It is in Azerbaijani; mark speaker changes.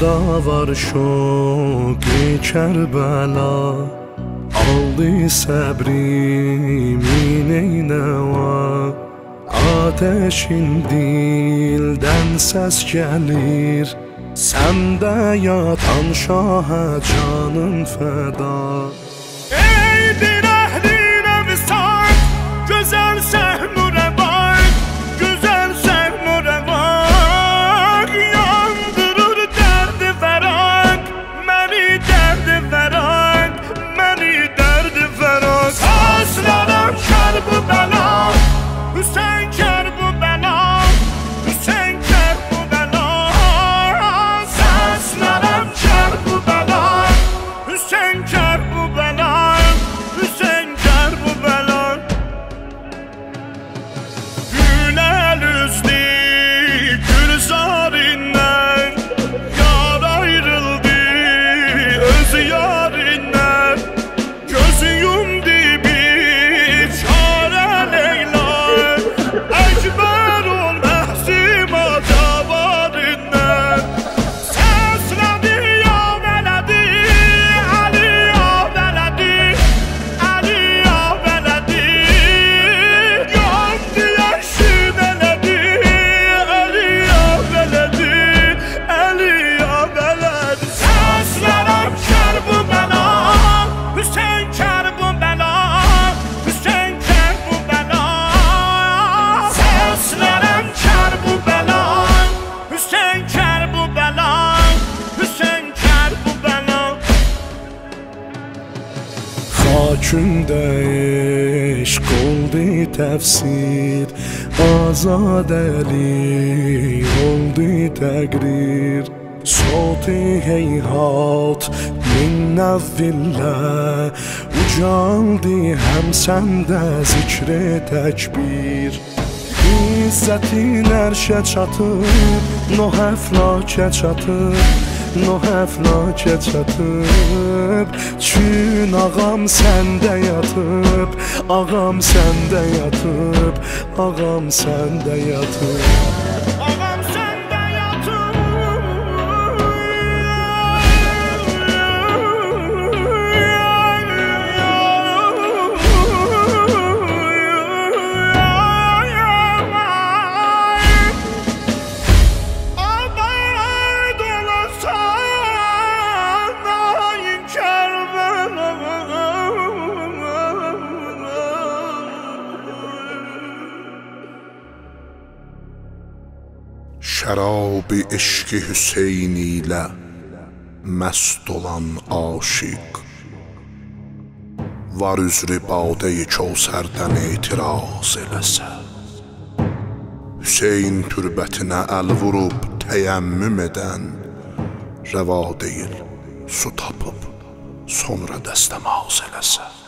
Speaker 1: davar şoki Kerbela Aldı sebrimin eyneva Ateşin dilden ses gelir. Sende yatan şaha canım feda. Ey din ehline visar Güzelsen Xakündə eşq oldu təfsir Azadəli oldu təqrir. Soti heyhat min nəvvillə Ucaldı həm səndə zikri təkbir. İzzətin ərşə çatır Noh əflakə çatır Noh əflakə çatıb Çün ağam səndə yatıb Ağam səndə yatıb Ağam səndə yatıb
Speaker 2: Şərab eşqi Hüseyn ilə məst olan aşiq Var üzrü badə-i Kəvsərdən etiraz eləsə Hüseyn türbətinə əl vurub təyəmmüm edən Rəva deyil, su tapıb sonra dəstəmaz eləsə